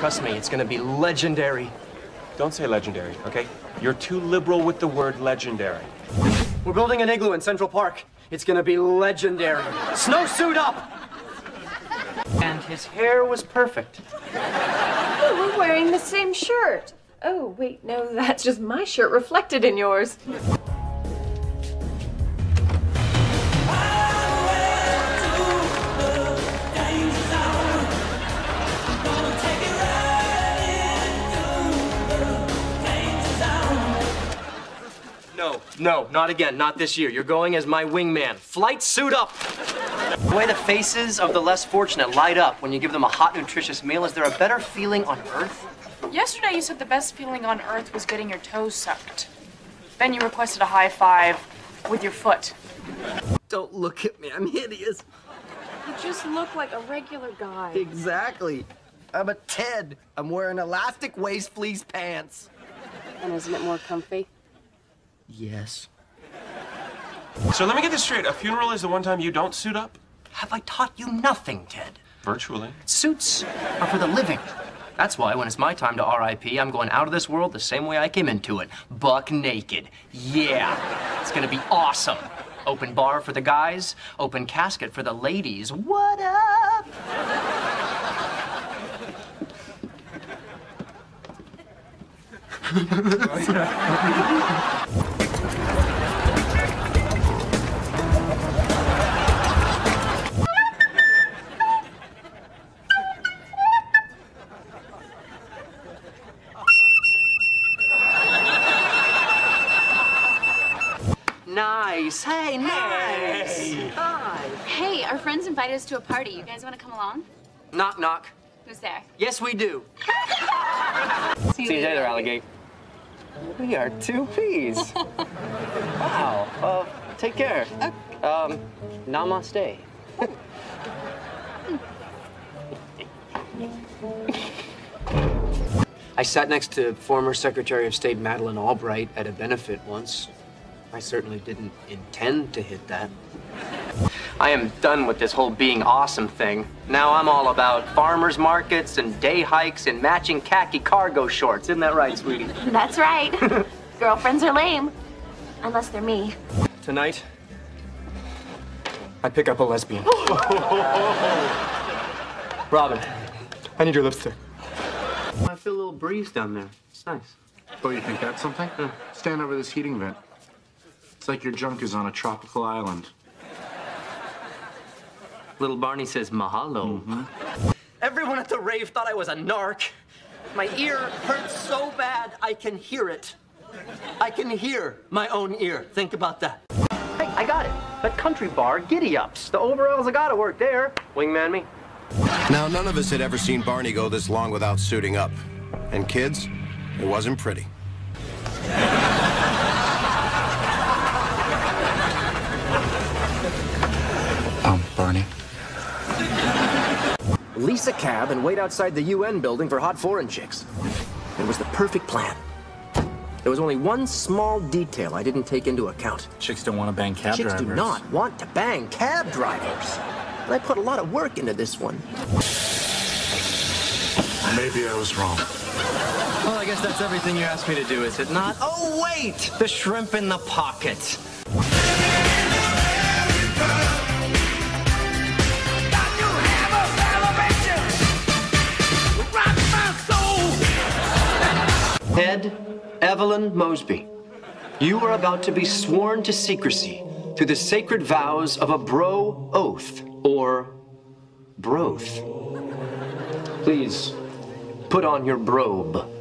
Trust me, it's gonna be legendary. Don't say legendary, okay? You're too liberal with the word legendary. We're building an igloo in Central Park. It's gonna be legendary. Snowsuit up! And his hair was perfect. Oh, we're wearing the same shirt. Oh, wait, no, that's just my shirt reflected in yours. No, no, not again. Not this year. You're going as my wingman. Flight suit up! The way the faces of the less fortunate light up when you give them a hot, nutritious meal, is there a better feeling on earth? Yesterday you said the best feeling on earth was getting your toes sucked. Then you requested a high five with your foot. Don't look at me. I'm hideous. You just look like a regular guy. Exactly. I'm a Ted. I'm wearing elastic waist fleece pants. And isn't it more comfy? Yes. So let me get this straight. A funeral is the one time you don't suit up? Have I taught you nothing, Ted? Virtually. Suits are for the living. That's why when it's my time to RIP, I'm going out of this world the same way I came into it. Buck naked. Yeah. It's gonna be awesome. Open bar for the guys, open casket for the ladies. What up? Nice. Hey, nice. Hi. Hey, our friends invited us to a party. You guys want to come along? Knock, knock. Who's there? Yes, we do. See you later, alligator. We are two peas. wow. Uh, take care. Um, namaste. I sat next to former Secretary of State Madeleine Albright at a benefit once. I certainly didn't intend to hit that. I am done with this whole being awesome thing. Now I'm all about farmers markets and day hikes and matching khaki cargo shorts. Isn't that right, sweetie? That's right. Girlfriends are lame. Unless they're me. Tonight, I pick up a lesbian. Robin, I need your lipstick. I feel a little breeze down there. It's nice. Oh, you think that's something? Stand over this heating vent. It's like your junk is on a tropical island. Little Barney says mahalo. Mm-hmm. Everyone at the rave thought I was a narc. My ear hurts so bad I can hear it. I can hear my own ear. Think about that. Hey, I got it. That country bar, Giddy Ups. The overalls, I gotta work there. Wingman me. Now, none of us had ever seen Barney go this long without suiting up. And kids, it wasn't pretty. Um, Barney. Lease a cab and wait outside the UN building for hot foreign chicks. It was the perfect plan. There was only one small detail I didn't take into account. Chicks don't want to bang cab Chicks drivers. do not want to bang cab drivers. And I put a lot of work into this one. Maybe I was wrong. Well, I guess that's everything you asked me to do, is it not? Oh, wait! The shrimp in the pocket. Ed Evelyn Mosby, you are about to be sworn to secrecy through the sacred vows of a bro oath or broath. Please put on your brobe.